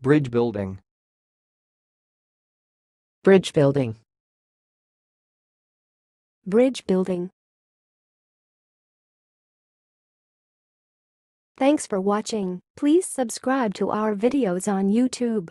Bridge building. Bridge building. Bridge building. Thanks for watching. Please subscribe to our videos on YouTube.